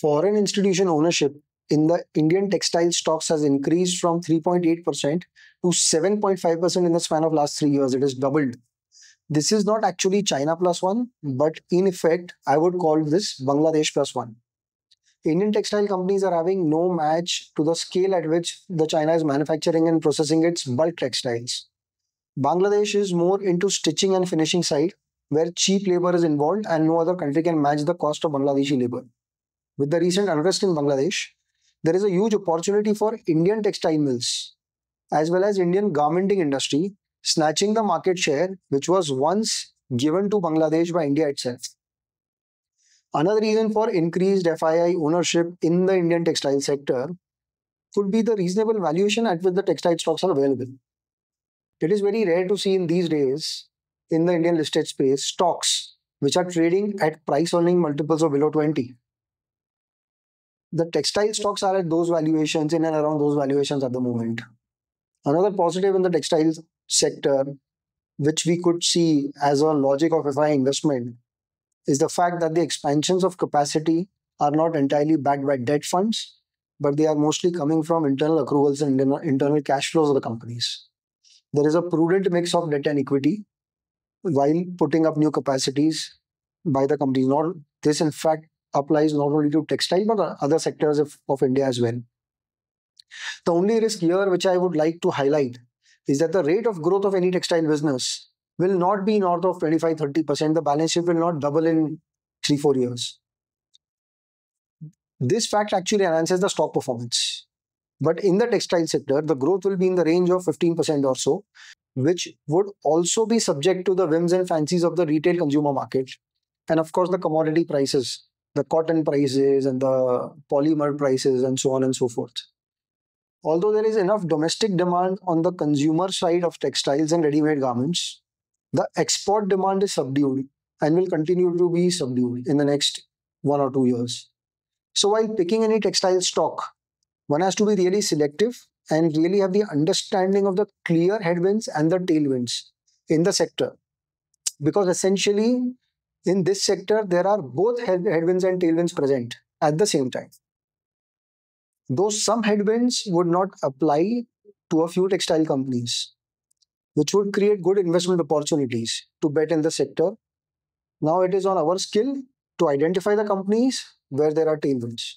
foreign institution ownership in the Indian textile stocks has increased from 3.8% to 7.5% in the span of last three years. It has doubled. This is not actually China plus one, but in effect, I would call this Bangladesh plus one. Indian textile companies are having no match to the scale at which the China is manufacturing and processing its bulk textiles. Bangladesh is more into stitching and finishing side, where cheap labor is involved and no other country can match the cost of Bangladeshi labor. With the recent unrest in Bangladesh, there is a huge opportunity for Indian textile mills as well as Indian garmenting industry snatching the market share which was once given to Bangladesh by India itself. Another reason for increased FII ownership in the Indian textile sector could be the reasonable valuation at which the textile stocks are available. It is very rare to see in these days in the Indian listed space stocks which are trading at price earning multiples of below 20. The textile stocks are at those valuations in and around those valuations at the moment. Another positive in the textiles sector, which we could see as a logic of FI investment, is the fact that the expansions of capacity are not entirely backed by debt funds, but they are mostly coming from internal accruals and internal cash flows of the companies. There is a prudent mix of debt and equity while putting up new capacities by the companies. Not this, in fact, applies not only to textile but other sectors of, of India as well. The only risk here, which I would like to highlight, is that the rate of growth of any textile business will not be north of 25 30%. The balance sheet will not double in three, four years. This fact actually enhances the stock performance. But in the textile sector, the growth will be in the range of 15% or so, which would also be subject to the whims and fancies of the retail consumer market. And of course, the commodity prices, the cotton prices and the polymer prices, and so on and so forth. Although there is enough domestic demand on the consumer side of textiles and ready made garments, the export demand is subdued and will continue to be subdued in the next one or two years. So, while picking any textile stock, one has to be really selective and really have the understanding of the clear headwinds and the tailwinds in the sector. Because essentially, in this sector, there are both headwinds and tailwinds present at the same time though some headwinds would not apply to a few textile companies, which would create good investment opportunities to bet in the sector. Now it is on our skill to identify the companies where there are tailwinds.